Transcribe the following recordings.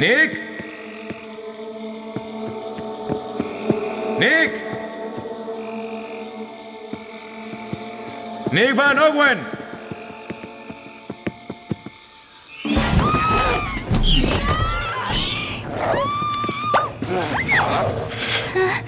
Nick? Nick? Nick van Owen! Huh?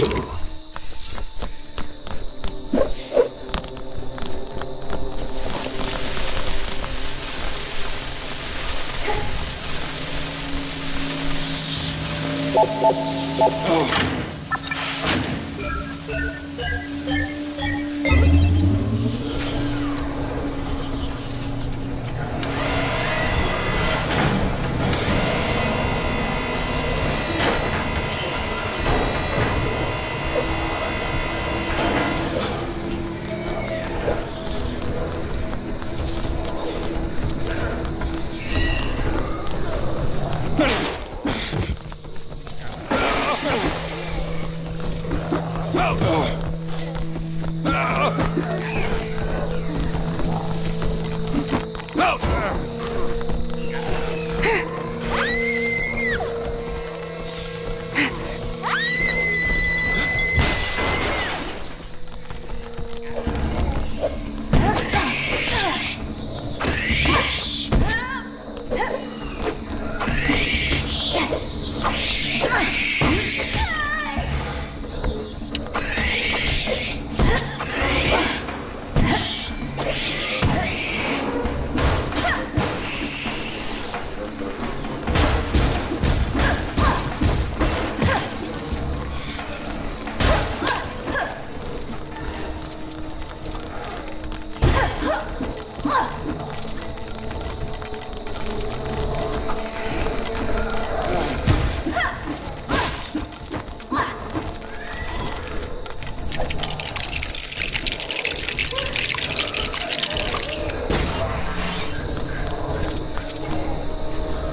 Oh. Eh,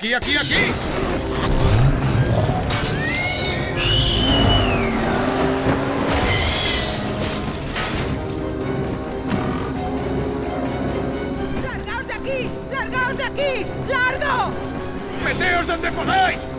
Aquí, aquí, aquí! ¡Largaos de aquí! ¡Largaos de aquí! ¡Largo! ¡Meteos donde podáis!